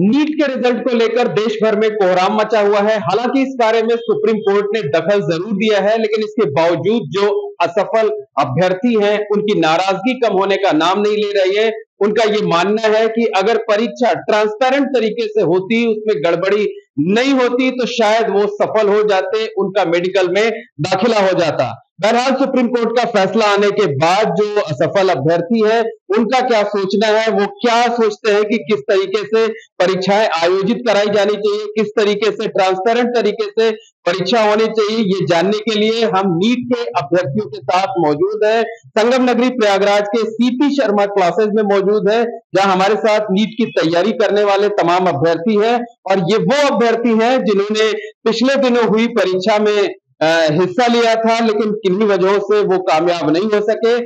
NEET के result को लेकर देश भर में कोहराम मचा हुआ है। हालाँकि इस बारे में सुप्रीम कोर्ट ने दखल ज़रूर दिया है, लेकिन इसके बावजूद जो असफल अभ्यर्थी हैं, उनकी नाराज़गी कम होने का नाम नहीं ले रही है। उनका ये मानना है कि अगर परीक्षा ट्रांसपेरेंट तरीके से होती, उसमें गड़बड़ी नहीं होती तो शायद वो सफल हो जाते, उनका मेडिकल में दाखिला हो जाता। बहरहाल सुप्रीम कोर्ट का फैसला आने के बाद जो असफल अभ्यर्थी है, उनका क्या सोचना है? वो क्या सोचते हैं कि किस तरीके से परीक्षाएँ आयोजित कराई जानी चाहिए? किस तरीके से ट्रांसपेरेंट तरीके से परीक्षा होनी चाहिए? ये जानने के लिए हम नीट के अभ्यर्थियों के साथ मौजूद है। संगम नगरी प्रयागराज के सीपी शर्मा क्लासेस में मौजूद है, जहाँ हमारे साथ नीट की तैयारी करने वाले तमाम अभ्यर्थी हैं। और ये वो अभ्यर्थी हैं जिन्होंने पिछले दिनों हुई परीक्षा में हिस्सा लिया था लेकिन किन्हीं वजहों से वो कामयाब नहीं हो सके?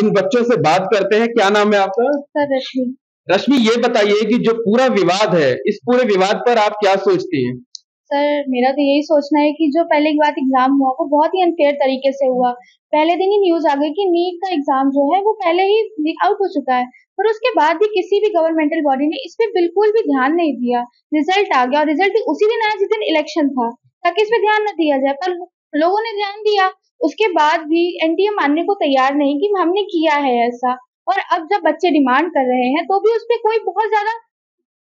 इन बच्चों से बात करते हैं। क्या नाम है आपका? रश्मि। रश्मि ये बताइए कि जो पूरा विवाद है इस पूरे विवाद पर आप क्या सोचती हैं? सर मेरा तो यही सोचना है कि जो पहले की बात एग्ज़ाम हुआ वो बहुत ही अनफेयर तरीके से हुआ। पहले दिन ही न्यूज़ आ गई कि नीट का एग्ज़ाम जो है वो पहले ही आउट हो चुका है। पर उसके बाद भी किसी भी गवर्नमेंटल बॉडी ने इस पर बिल्कुल भी ध्यान नहीं दिया। रिज़ल्ट आ गया और रिज़ल्ट भी उसी दिन आया जिस दिन इलेक्शन था। ताकि इस पे ध्यान न दिया जाए। पर लोगों ने ध्यान दिया, उसके बाद भी एनटीए मानने को तैयार नहीं कि हमने किया है ऐसा। और अब जब बच्चे डिमांड कर रहे हैं तो भी उस पर कोई बहुत ज़्यादा,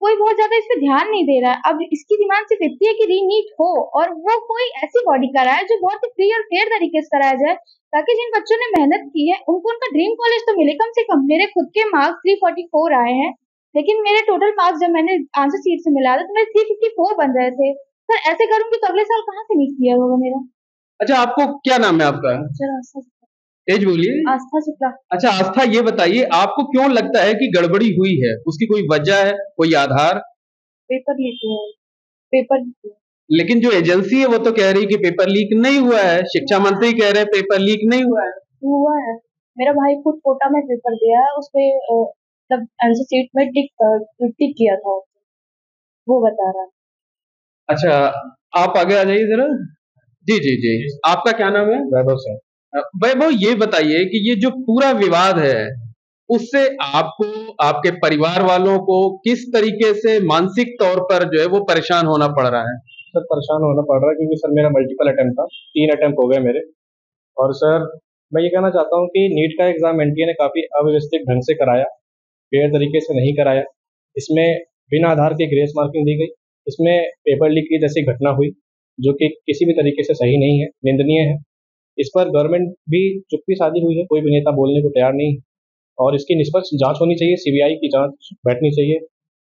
कोई बहुत ज़्यादा इस पर ध्यान नहीं दे रहा है। अब इसकी डिमांड सिर्फ़ इतनी है कि रीनीट हो, और वो कोई ऐसी बॉडी कराए जो बहुत ही फ्री और फेयर तरीके से कराया जाए, ताकि जिन बच्चों ने मेहनत की है, उनको उनका ड्रीम कॉलेज तो मिले। कम से कम मेरे खुद के मार्क्स थ्री फोर्टी फोर आए हैं, लेकिन मेरे टोटल मार्क्स जब मैंने आंसर सीट से मिला था तो मेरे थ्री फिफ्टी फोर बन रहे थे। सर ऐसे करूँगी तो अगले साल कहाँ से नीट क्लियर होगा मेरा? अच्छा आपको क्या नाम है आपका? एज बोलिए। आस्था शुक्ला अच्छा आस्था ये बताइए आपको क्यों लगता है कि गड़बड़ी हुई है? उसकी कोई वजह है कोई आधार? पेपर लीक हुआ है। पेपर लेकिन जो एजेंसी है वो तो कह रही है कि पेपर लीक नहीं हुआ है। शिक्षा मंत्री कह रहे हैं पेपर लीक नहीं हुआ है। हुआ है। मेरा भाई खुद कोटा में पेपर दिया है उसपे मतलब में टिक टिक किया था। वो बता रहा है। अच्छा आप आगे आ जाइए जरा। जी जी जी। आपका क्या नाम है? वैभव सर वैभव ये बताइए कि ये जो पूरा विवाद है उससे आपको आपके परिवार वालों को किस तरीके से मानसिक तौर पर जो है वो परेशान होना पड़ रहा है? सर परेशान होना पड़ रहा है क्योंकि सर मेरा मल्टीपल अटेम्प्ट था। तीन अटेम्प्ट हो गए मेरे। और सर मैं ये कहना चाहता हूँ कि नीट का एग्ज़ाम एनटीए ने काफ़ी अव्यवस्थित ढंग से कराया फेयर तरीके से नहीं कराया। इसमें बिना आधार के ग्रेस मार्किंग दी गई। इसमें पेपर लीक की जैसी घटना हुई, जो कि किसी भी तरीके से सही नहीं है, निंदनीय है। इस पर गवर्नमेंट भी चुप्पी शादी हुई है, कोई भी नेता बोलने को तैयार नहीं और इसकी निष्पक्ष जाँच होनी चाहिए सीबीआई की जाँच बैठनी चाहिए।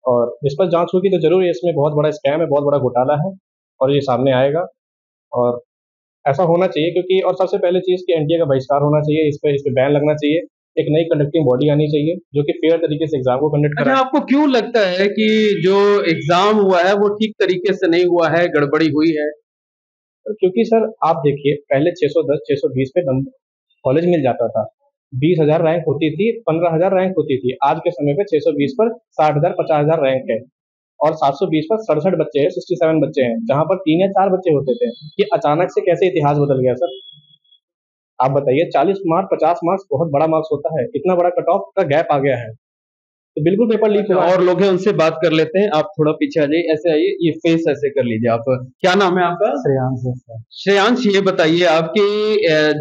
और निष्पक्ष जाँच होगी तो ज़रूर इसमें बहुत बड़ा स्कैम है, बहुत बड़ा घोटाला है, और ये सामने आएगा। और ऐसा होना चाहिए क्योंकि, और सबसे पहले चीज़ कि एनटीए का बहिष्कार होना चाहिए, इस पर इस पर बैन लगना चाहिए। एक नई कंडक्टिंग बॉडी आनी चाहिए जो कि फेयर तरीके से एग्ज़ाम को कंडक्ट अच्छा आपको क्यों लगता है कि जो एग्ज़ाम हुआ है वो ठीक तरीके से नहीं हुआ है गड़बड़ी हुई है? क्योंकि सर आप देखिए पहले 610 620 पे नंबर कॉलेज मिल जाता था। बीस हज़ार रैंक होती थी पंद्रह हज़ार रैंक होती थी। आज के समय पे 620 पर साठ हज़ार पचास हज़ार रैंक है। और 720 पर सड़सठ बच्चे हैं 67 बच्चे हैं जहाँ पर तीन या चार बच्चे होते थे। ये अचानक से कैसे इतिहास बदल गया सर? आप बताइए चालीस मार्क्स पचास मार्क्स बहुत बड़ा मार्क्स होता है। इतना बड़ा कट ऑफ़ का गैप आ गया है। तो बिल्कुल पेपर लीक हुआ और लोग हैं उनसे बात कर लेते हैं। आप थोड़ा पीछे आ जाइए ऐसे आइए ये फेस ऐसे कर लीजिए आप। क्या नाम है आपका? श्रेयांश श्रेयांश ये बताइए आपकी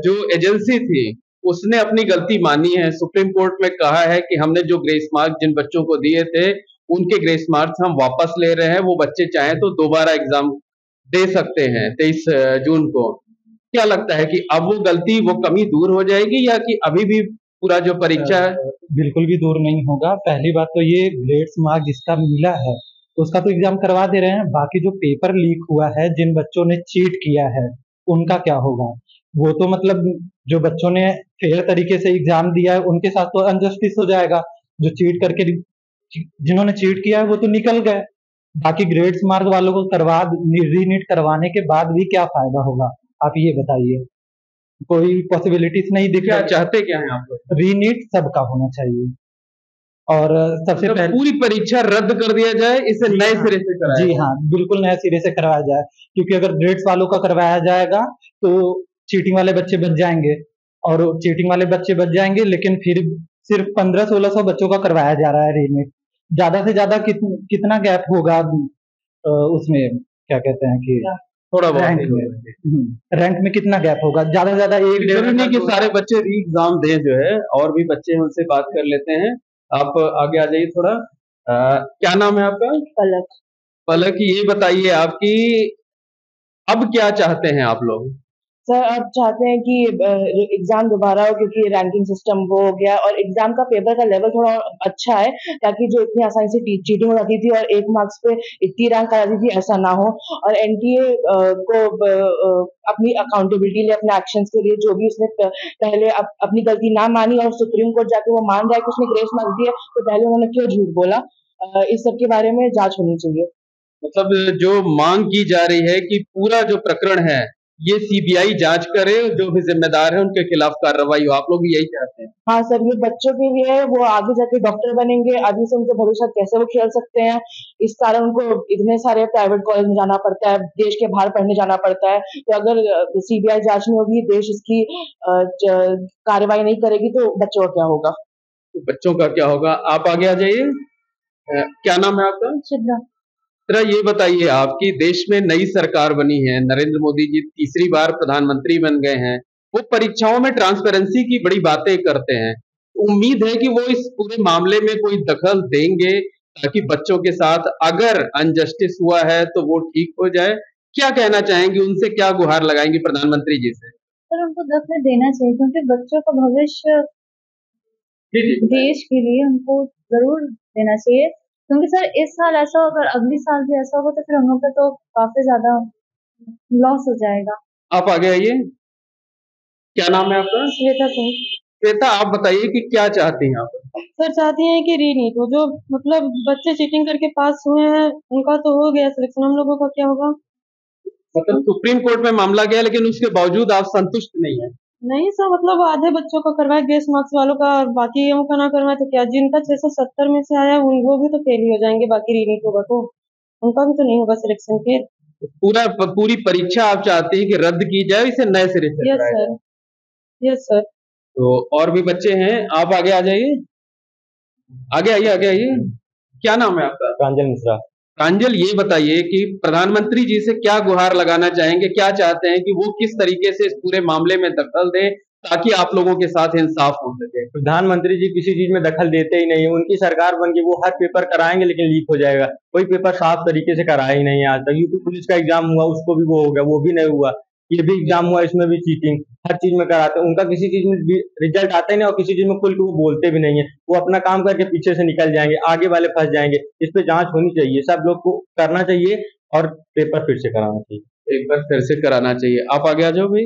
जो एजेंसी थी उसने अपनी गलती मानी है? सुप्रीम कोर्ट में कहा है कि हमने जो ग्रेस मार्क्स जिन बच्चों को दिए थे उनके ग्रेस मार्क्स हम वापस ले रहे हैं। वो बच्चे चाहें तो दोबारा एग्ज़ाम दे सकते हैं तेईस जून को। क्या लगता है कि अब वो गलती, वो कमी दूर हो जाएगी या कि अभी भी पूरा जो परीक्षा है? बिल्कुल भी दूर नहीं होगा। पहली बात तो ये ग्रेड्स मार्क जिसका मिला है, उसका तो एग्ज़ाम करवा दे रहे हैं। बाकी जो पेपर लीक हुआ है, जिन बच्चों ने चीट किया है, उनका क्या होगा? वो तो मतलब जो बच्चों ने फेयर तरीके से एग्ज़ाम दिया है, उनके साथ तो अनजस्टिस हो जाएगा। जो चीट करके जिन्होंने चीट किया है, वो तो निकल गए। बाकी ग्रेड्स मार्क वालों को करवा रीनीट करवाने के बाद भी क्या फ़ायदा होगा? आप ये बताइए कोई पॉसिबिलिटीज नहीं दिख क्या चाहते क्या है आप रीनीट सबका होना चाहिए। और सबसे तो पहले पूरी परीक्षा रद्द कर दिया जाए इसे नए हाँ, सिरे से कराया जी हाँ बिल्कुल नए सिरे से करवाया जाए। क्योंकि अगर ग्रेड्स वालों का करवाया जाएगा तो चीटिंग वाले बच्चे बच जाएँगे। और चीटिंग वाले बच्चे बच जाएँगे लेकिन फिर सिर्फ़ पंद्रह सोलह सौ बच्चों का करवाया जा रहा है रीनीट ज़्यादा से ज़्यादा कित, कितना गैप होगा उसमें क्या कहते हैं कि थोड़ा बहुत रैंक में। रैंक में कितना गैप होगा? ज़्यादा से ज़्यादा एक ज़रूरी नहीं कि सारे बच्चे री एग्ज़ाम दे जो है और भी बच्चे हैं उनसे बात कर लेते हैं। आप आगे आ जाइए थोड़ा। आ, क्या नाम है आपका? पलक। पलक ये बताइए आपकी अब क्या चाहते हैं आप लोग? सर आप चाहते हैं कि एग्ज़ाम दोबारा हो क्योंकि रैंकिंग सिस्टम वो हो गया और एग्ज़ाम का पेपर का लेवल थोड़ा अच्छा है ताकि जो इतनी आसानी से चीटिंग हो जाती थी और एक मार्क्स पे इतनी रैंक आ जाती थी ऐसा ना हो। और एनटीए को अपनी अकाउंटेबिलिटी लिए अपने एक्शन के लिए जो भी उसने पहले अप, अपनी गलती ना मानी और सुप्रीम कोर्ट जाके वो मान रहा है कि उसने ग्रेस मार्क्स दिया तो पहले उन्होंने क्यों झूठ बोला? इस सब के बारे में जाँच होनी चाहिए। मतलब जो मांग की जा रही है कि पूरा जो प्रकरण है ये सीबीआई जाँच करे जो भी जिम्मेदार है उनके खिलाफ कार्रवाई हो। आप लोग भी यही चाहते हैं? हाँ सर ये बच्चों के लिए वो आगे जाके डॉक्टर बनेंगे। आगे से उनके भविष्य कैसे वो खेल सकते हैं इस कारण उनको इतने सारे प्राइवेट कॉलेज में जाना पड़ता है देश के बाहर पढ़ने जाना पड़ता है। तो अगर सीबीआई जाँच नहीं होगी देश इसकी कार्रवाई नहीं करेगी तो बच्चों का क्या होगा? तो बच्चों का क्या होगा? आप आगे आ जाइए। क्या नाम है आपका? जरा ये बताइए आपकी देश में नई सरकार बनी है नरेंद्र मोदी जी तीसरी बार प्रधानमंत्री बन गए हैं वो परीक्षाओं में ट्रांसपेरेंसी की बड़ी बातें करते हैं उम्मीद है कि वो इस पूरे मामले में कोई दखल देंगे ताकि बच्चों के साथ अगर अनजस्टिस हुआ है तो वो ठीक हो जाए क्या कहना चाहेंगे उनसे क्या गुहार लगाएँगे प्रधानमंत्री जी से? सर उनको दखल देना चाहिए क्योंकि बच्चों का भविष्य देश के लिए उनको ज़रूर देना चाहिए। क्योंकि सर इस साल ऐसा होगा अगली साल भी ऐसा होगा तो फिर हम लोग का तो काफ़ी ज़्यादा लॉस हो जाएगा। आप आगे आइए। क्या नाम है आपका? श्वेता सिंह श्वेता आप बताइए कि क्या चाहती हैं आप? सर चाहती हैं कि रीनीट हो जो मतलब बच्चे चीटिंग करके पास हुए हैं उनका तो हो गया सिलेक्शन हम लोगों का क्या होगा? मतलब सुप्रीम कोर्ट में मामला गया लेकिन उसके बावजूद आप संतुष्ट नहीं है। नहीं सर मतलब आधे बच्चों का करवाए गेस मार्क्स वालों का और बाकी का ना करवाए तो क्या? जिनका छह सौ सत्तर में से आया वो भी तो फेल ही हो जाएँगे बाकी रीनीट होगा तो। उनका भी तो नहीं होगा सिलेक्शन फिर पूरा पूरी परीक्षा आप चाहती है कि रद्द की जाए इसे नए सिरे से यस सर यस सर तो और भी बच्चे हैं आप आगे आ जाइए। आगे आइए आगे आइए। क्या नाम है आपका? प्रांजल मिश्रा। प्रांजल, ये बताइए कि प्रधानमंत्री जी से क्या गुहार लगाना चाहेंगे? क्या चाहते हैं कि वो किस तरीके से इस पूरे मामले में दखल दें ताकि आप लोगों के साथ इंसाफ हो सके? प्रधानमंत्री जी किसी चीज़ में दखल देते ही नहीं उनकी सरकार बन के वो हर पेपर कराएँगे लेकिन लीक हो जाएगा। कोई पेपर साफ़ तरीके से कराया ही नहीं आज तक। यूपी पुलिस का एग्ज़ाम हुआ, उसको भी वो हो गया, वो भी नहीं हुआ। ये भी एग्ज़ाम हुआ, इसमें भी चीटिंग। हर चीज़ में कराते हैं। उनका किसी चीज़ में रिज़ल्ट आता ही नहीं और किसी चीज़ में खुल के वो बोलते भी नहीं है। वो अपना काम करके पीछे से निकल जाएँगे आगे वाले फंस जाएँगे। इस पे जाँच होनी चाहिए। सब लोग को करना चाहिए और पेपर फिर से कराना चाहिए। एक बार फिर से कराना चाहिए। आप आगे आ जाओ भाई।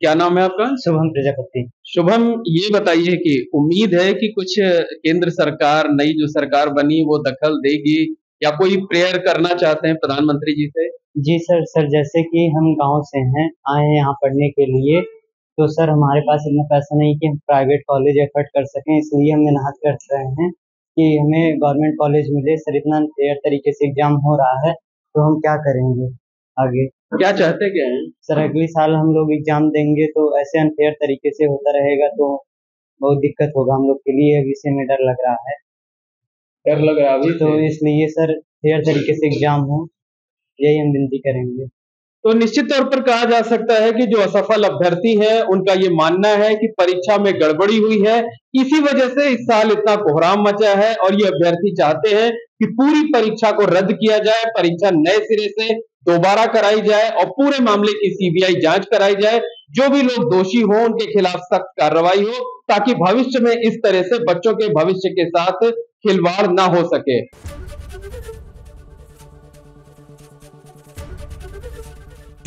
क्या नाम है आपका? शुभम प्रजापति। शुभम ये बताइए कि उम्मीद है कि कुछ केंद्र सरकार नई जो सरकार बनी वो दखल देगी? या कोई प्रेयर करना चाहते हैं प्रधानमंत्री जी से? जी सर सर जैसे कि हम गाँव से हैं आए हैं यहाँ पढ़ने के लिए तो सर हमारे पास इतना पैसा नहीं कि हम प्राइवेट कॉलेज एफर्ट कर सकें इसलिए हम मेहनत कर रहे हैं कि हमें गवर्नमेंट कॉलेज मिले। सर इतना फेयर तरीके से एग्ज़ाम हो रहा है तो हम क्या करेंगे आगे? क्या चाहते क्या हैं? सर अगले साल हम लोग एग्ज़ाम देंगे तो ऐसे अनफेयर तरीके से होता रहेगा तो बहुत दिक्कत होगा हम लोग के लिए। अभी से में डर लग रहा है। डर लग रहा है अभी तो इसलिए सर फेयर तरीके से एग्ज़ाम हो यही हम विनती करेंगे। तो निश्चित तौर पर कहा जा सकता है कि जो असफल अभ्यर्थी हैं, उनका ये मानना है कि परीक्षा में गड़बड़ी हुई है। इसी वजह से इस साल इतना कोहराम मचा है और ये अभ्यर्थी चाहते हैं कि पूरी परीक्षा को रद्द किया जाए, परीक्षा नए सिरे से दोबारा कराई जाए और पूरे मामले की सीबीआई जाँच कराई जाए। जो भी लोग दोषी हो, उनके खिलाफ सख्त कार्रवाई हो, ताकि भविष्य में इस तरह से बच्चों के भविष्य के साथ खिलवाड़ ना हो सके।